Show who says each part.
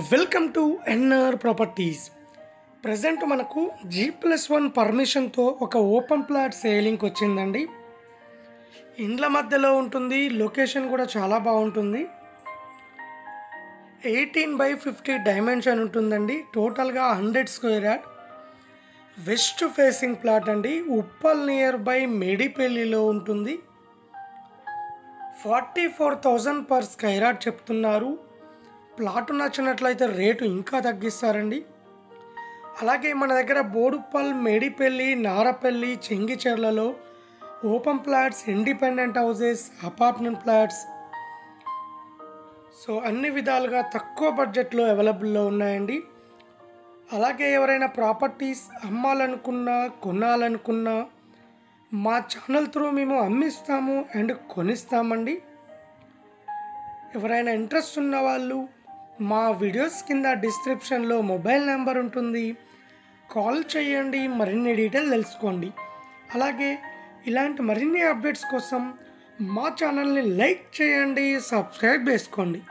Speaker 1: Welcome to NR properties. Present మనకు G plus one పర్మిషన్తో ఒక ఓపెన్ ప్లాట్ సేలింగ్కి వచ్చిందండి. ఇండ్ల మధ్యలో ఉంటుంది లొకేషన్ కూడా చాలా బాగుంటుంది. ఎయిటీన్ బై ఫిఫ్టీ డైమెన్షన్ ఉంటుందండి టోటల్గా hundred square yard. West facing plot అండి ఉప్పల్ నియర్ బై మేడిపల్లిలో ఉంటుంది. Forty four thousand per square yard చెప్తున్నారు. ప్లాట్ నచ్చినట్లయితే రేటు ఇంకా తగ్గిస్తారండి. అలాగే మన దగ్గర Boduppal Medipalli Narapalli చెంగిచెర్లలో open plots independent houses apartment plots. So అన్ని విధాలుగా తక్కువ బడ్జెట్లో అవైలబుల్లో ఉన్నాయండి. అలాగే ఎవరైనా ప్రాపర్టీస్ అమ్మాలనుకున్నా కొనాలనుకున్నా మా ఛానల్ త్రూ మేము అమ్మిస్తాము అండ్ కొనిస్తామండి. ఎవరైనా ఇంట్రెస్ట్ ఉన్న వాళ్ళు మా వీడియోస్ కింద డిస్క్రిప్షన్లో మొబైల్ నెంబర్ ఉంటుంది. కాల్ చేయండి మరిన్ని డీటెయిల్ తెలుసుకోండి. అలాగే ఇలాంటి మరిన్ని అప్డేట్స్ కోసం మా ఛానల్ని లైక్ చేయండి సబ్స్క్రైబ్ చేసుకోండి.